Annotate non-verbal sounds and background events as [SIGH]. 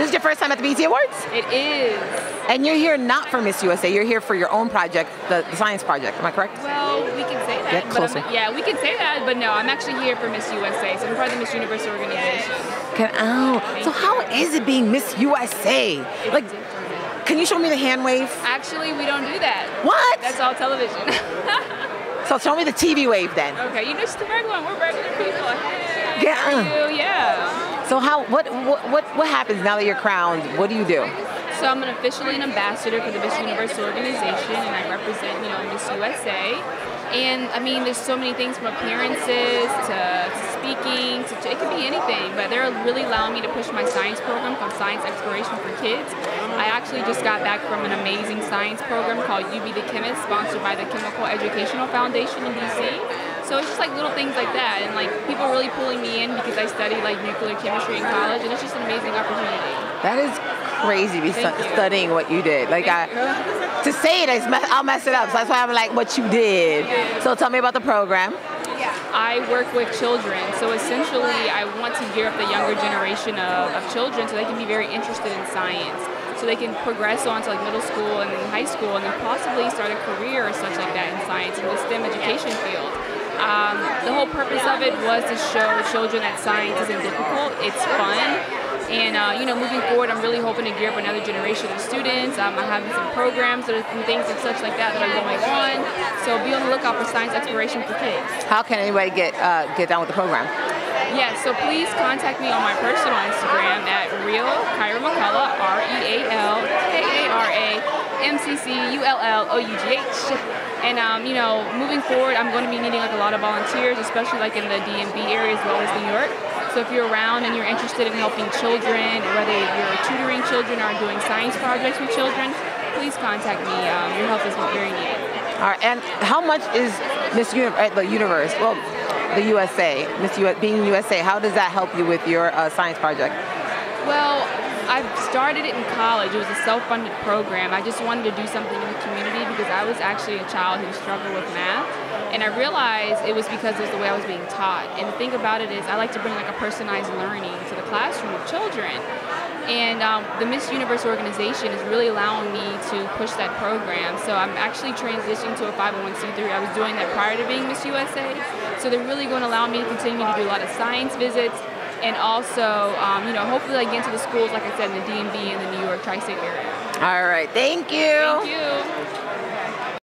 This is your first time at the BET Awards? It is. And you're here not for Miss USA, you're here for your own project, the, the science project, am I correct? Well, we can say that. Get closer. Yeah, we can say that, but no, I'm actually here for Miss USA, so I'm part of the Miss Universe organization. Can, oh, so how is it being Miss USA? It's Like, different. can you show me the hand wave? Actually, we don't do that. What? That's all television. [LAUGHS] So show me the TV wave then. okay, you know, just the regular one. We're regular people. Hey, Yeah. you? Yeah. So how, what, what, what, happens now that you're crowned? What do you do? So I'm an officially an ambassador for the Miss Universe organization, and I represent, you know, Miss USA. And I mean, there's so many things from appearances to, to speaking to it could be anything. But they're really allowing me to push my science program called Science Exploration for Kids. I actually just got back from an amazing science program called You Be the Chemist, sponsored by the Chemical Educational Foundation in DC. So it's just like little things like that, and like people really pulling me in because I study like nuclear chemistry in college, and it's just an amazing opportunity. That is crazy to be stu- studying what you did. Like I, [LAUGHS] to say it, I'll mess it up. So that's why I'm like, what you did. So tell me about the program. I work with children, so essentially I want to gear up the younger generation of, of children so they can be very interested in science. So they can progress on to like middle school and then high school and then possibly start a career or such like that in science in the STEM education field. Um, the whole purpose of it was to show children that science isn't difficult, it's fun. And uh, you know, moving forward, I'm really hoping to gear up another generation of students. Um, I'm having some programs and things and such like that that are going on. So be on the lookout for science exploration for kids. How can anybody get uh, get down with the program? Yes, so please contact me on my personal Instagram at real Kara McCullough, R E A L K A R A M C C U L L O U G H. And um, you know, moving forward, I'm going to be needing like a lot of volunteers, especially like in the DMV area as well as New York. So if you're around and you're interested in helping children, whether you're tutoring children or doing science projects with children, please contact me. Um, your help is very needed. All right, and how much is Miss Uni- uh, the Universe? Well, the USA, Miss U- being USA. How does that help you with your uh, science project? Well, I started it in college. It was a self-funded program. I just wanted to do something in the community because I was actually a child who struggled with math. And I realized it was because it was the way I was being taught. And the thing about it is I like to bring like a personalized learning to the classroom of children. And um, the Miss Universe organization is really allowing me to push that program. So I'm actually transitioning to a 501c3. I was doing that prior to being Miss USA. So they're really going to allow me to continue to do a lot of science visits and also, um, you know, hopefully I get into the schools, like I said, in the DMV and the New York tri-state area. All right, thank you. Thank you.